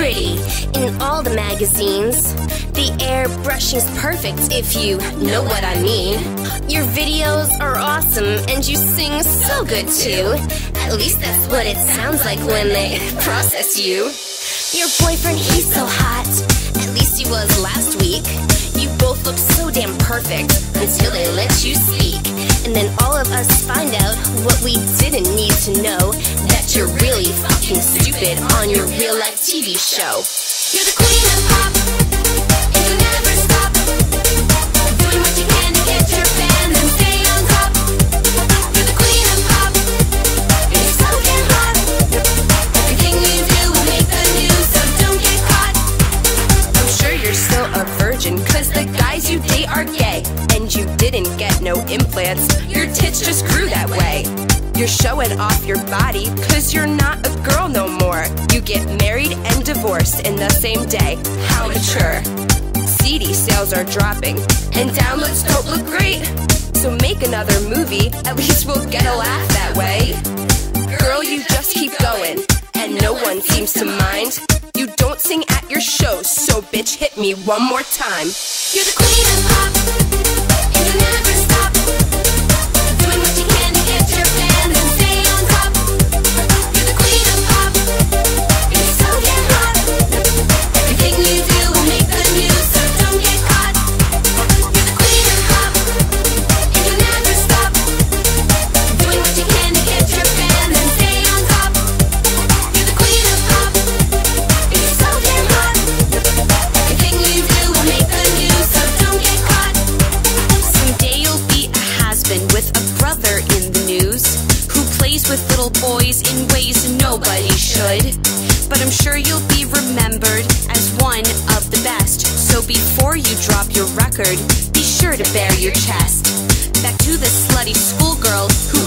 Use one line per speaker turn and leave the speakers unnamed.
in all the magazines. The airbrushing's perfect if you know what I mean. Your videos are awesome and you sing so good too. At least that's what it sounds like when they process you. Your boyfriend, he's so hot. At least he was last week. You both look so damn perfect until they let you speak. And then all of us find out what we didn't need to know you're really fucking stupid on your real life TV show. You're the queen of pop, you never stop. Doing what you can to get your fans and stay on top. You're the queen of pop, you're so. Everything you do will make the news, so don't get caught. I'm sure you're still a virgin, cause the guys you date are gay. And you didn't get no implants, your tits just grew. You're showing off your body, cause you're not a girl no more. You get married and divorced in the same day. How mature. CD sales are dropping, and downloads don't look great. So make another movie, at least we'll get a laugh that way. Girl, you just keep going, and no one seems to mind. You don't sing at your shows, so bitch, hit me one more time. You're the queen of pop, and you never boys in ways nobody should. But I'm sure you'll be remembered as one of the best. So before you drop your record, be sure to bare your chest. Back to the slutty schoolgirl who